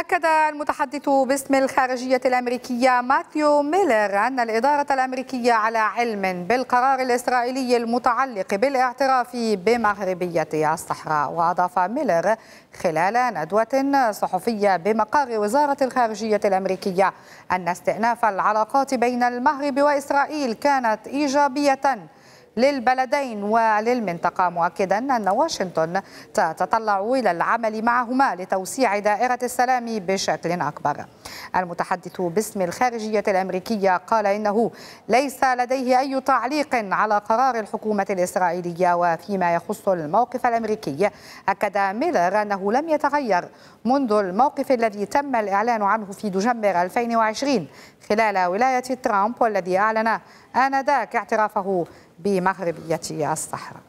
أكد المتحدث باسم الخارجية الأمريكية ماثيو ميلر أن الإدارة الأمريكية على علم بالقرار الإسرائيلي المتعلق بالاعتراف بمغربية الصحراء. وأضاف ميلر خلال ندوة صحفية بمقر وزارة الخارجية الأمريكية أن استئناف العلاقات بين المغرب وإسرائيل كانت إيجابية للبلدين وللمنطقة. مؤكدا أن واشنطن تتطلع إلى العمل معهما لتوسيع دائرة السلام بشكل أكبر. المتحدث باسم الخارجية الأمريكية قال إنه ليس لديه أي تعليق على قرار الحكومة الإسرائيلية. وفيما يخص الموقف الأمريكي أكد ميلر أنه لم يتغير منذ الموقف الذي تم الإعلان عنه في دجنبر 2020 خلال ولاية ترامب والذي أعلن آنذاك اعترافه بمغربية الصحراء.